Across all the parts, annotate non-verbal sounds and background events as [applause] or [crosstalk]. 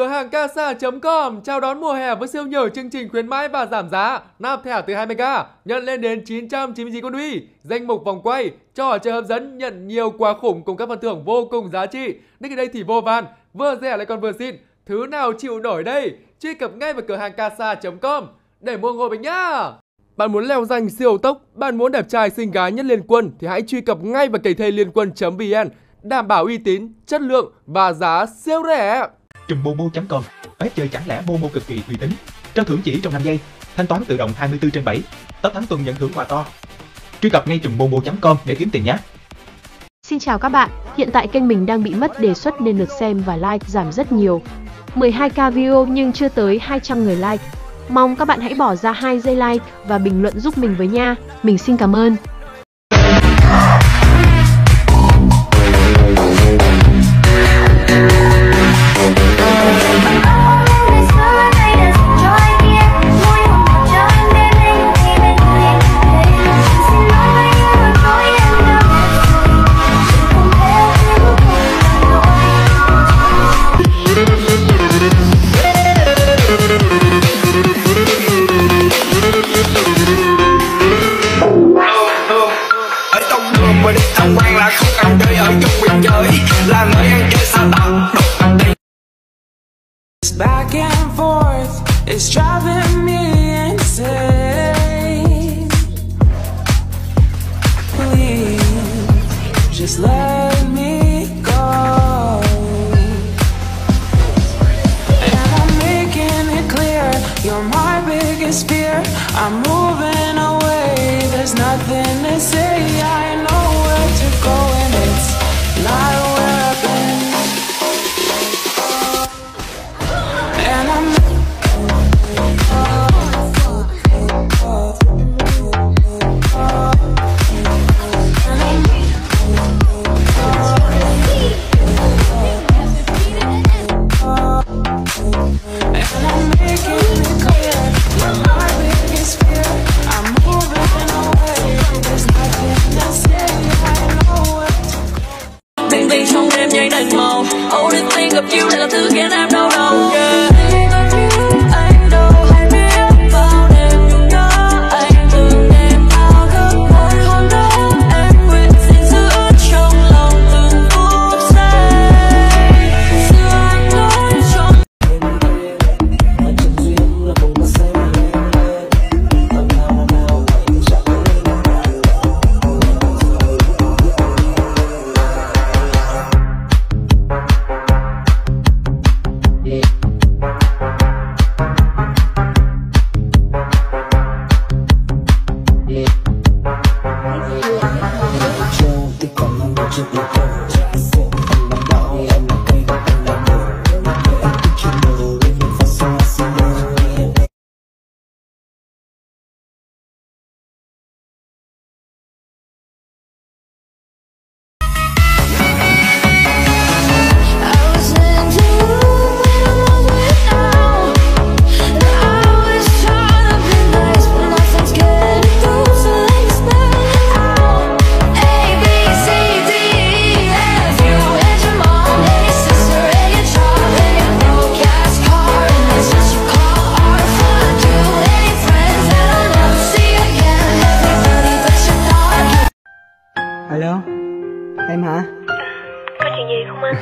Cửa hàng casa.com chào đón mùa hè với siêu nhiều chương trình khuyến mãi và giảm giá. Nạp thẻ từ 20k, nhận lên đến 999 con uy. Danh mục vòng quay, trò chơi hấp dẫn, nhận nhiều quà khủng cùng các phần thưởng vô cùng giá trị. Nick ở đây thì vô van, vừa rẻ lại còn vừa xịn. Thứ nào chịu nổi đây? Truy cập ngay vào cửa hàng casa.com để mua ngồi mình nhá. Bạn muốn leo danh siêu tốc, bạn muốn đẹp trai xinh gái nhất liên quân thì hãy truy cập ngay vào cày thê liên quân.vn đảm bảo uy tín, chất lượng và giá siêu rẻ. Trùm Momo.com Bếp chơi chẳng lẽ Momo cực kỳ uy tín Trao thưởng chỉ trong 5 giây Thanh toán tự động 24 trên 7 Tất thắng tuần nhận thưởng quà to Truy cập ngay trùm Momo.com để kiếm tiền nhé Xin chào các bạn, hiện tại kênh mình đang bị mất đề xuất nên lượt xem và like giảm rất nhiều. 12k video nhưng chưa tới 200 người like. Mong các bạn hãy bỏ ra 2 giây like và bình luận giúp mình với nha. Mình xin cảm ơn. Just let me go. And I'm making it clear, you're my biggest fear. I'm moving away, there's nothing to say. I know where to go, and it's not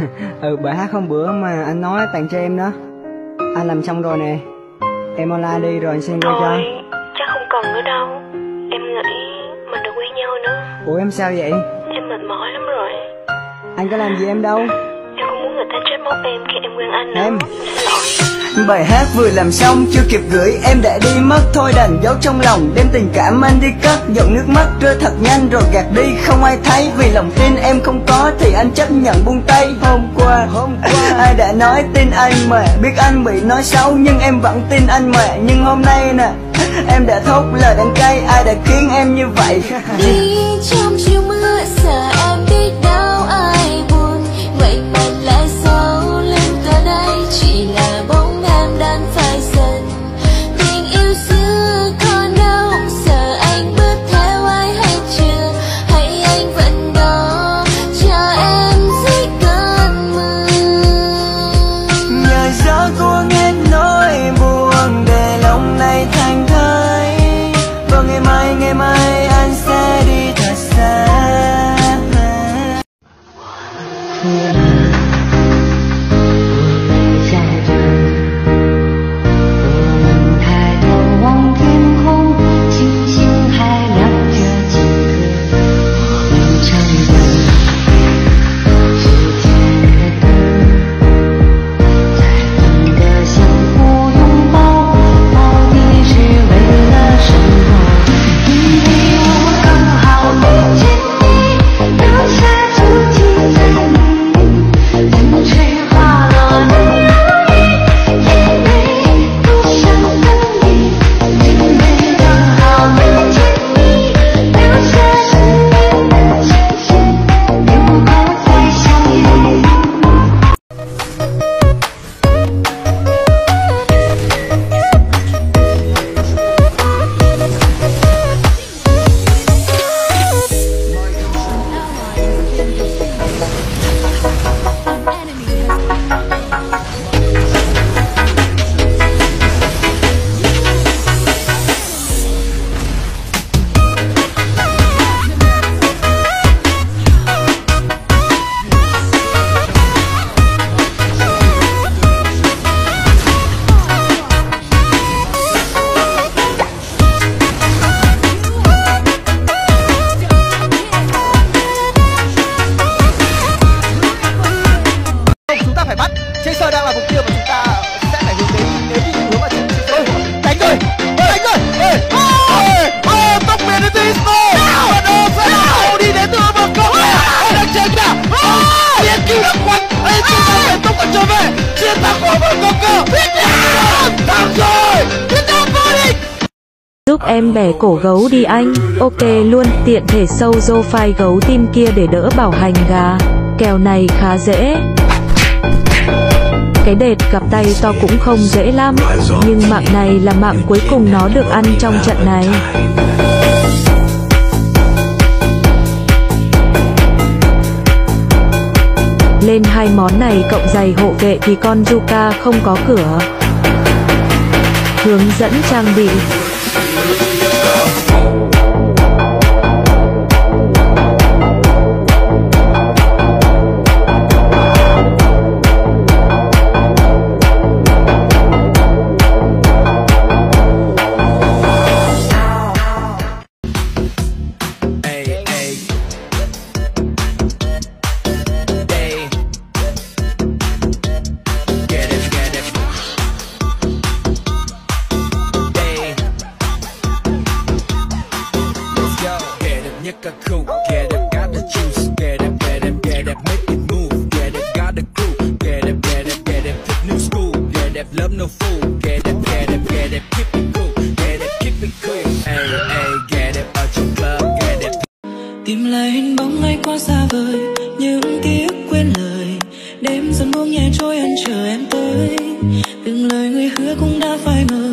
[laughs] Ừ, bài hát hôm bữa mà anh nói tặng cho em đó. Anh làm xong rồi nè. Em online đi rồi anh xem qua cho. Chắc không cần nữa đâu. Em nghĩ mình đừng quen nhau nữa. Ủa em sao vậy? Em mệt mỏi lắm rồi. Anh có làm gì em đâu? Em không muốn người ta trách móc em khi em quen anh nữa. Em. Xin lỗi Bài hát vừa làm xong chưa kịp gửi em đã đi mất. Thôi đành giấu trong lòng đem tình cảm anh đi cất. Giọt nước mắt rơi thật nhanh rồi gạt đi không ai thấy. Vì lòng tin em không có thì anh chấp nhận buông tay. Hôm qua, hôm qua ai đã nói tin anh mà? Biết anh bị nói xấu nhưng em vẫn tin anh mà. Nhưng hôm nay nè [laughs] em đã thốt lời đắng cay. Ai đã khiến em như vậy? Đi trong chiều mưa sợ Giúp em bẻ cổ gấu đi anh. Ok luôn, Tiện thể sâu dô phai gấu tim kia để đỡ bảo hành gà. Kèo này khá dễ. Cái đệt gặp tay to cũng không dễ lắm, Nhưng mạng này là mạng cuối cùng nó được ăn trong trận này. Lên hai món này cộng giày hộ vệ thì con Juka không có cửa. Hướng dẫn trang bị. Thank you. bao xa vời, những ký ức quên lời. Đêm dần buông nhẹ trôi, ăn chờ em tới. Từng lời người hứa cũng đã phai mờ.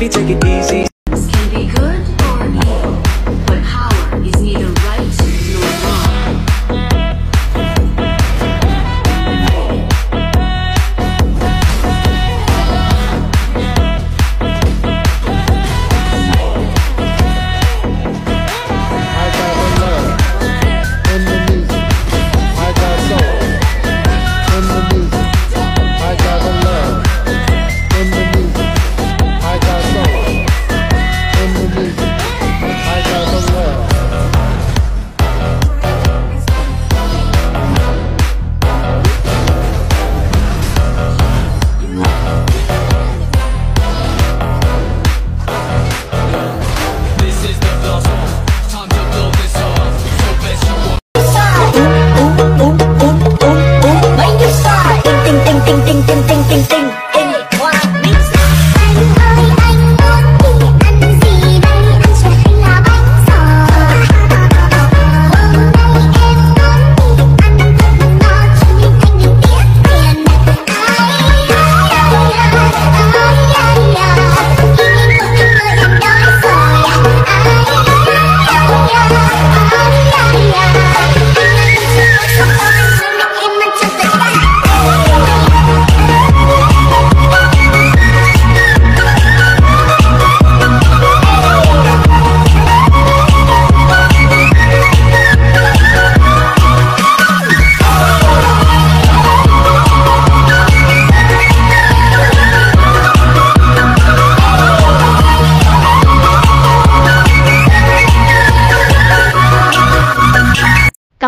baby, take it easy.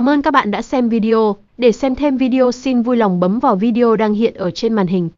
Cảm ơn các bạn đã xem video. Để xem thêm video, xin vui lòng bấm vào video đang hiện ở trên màn hình.